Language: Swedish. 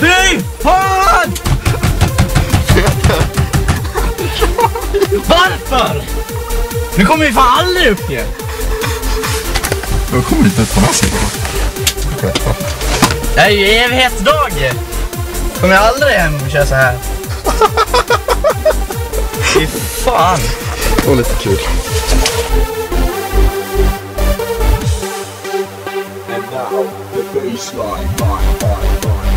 Fy fan! Varför? Nu kommer vi fan aldrig upp igen. Jag kommer inte ens på näsan. Det här är ju evighetsdag. Kommer jag aldrig hem och köra så här. Fy fan. Det var lite kul. now the baseline. Bye, bye, bye.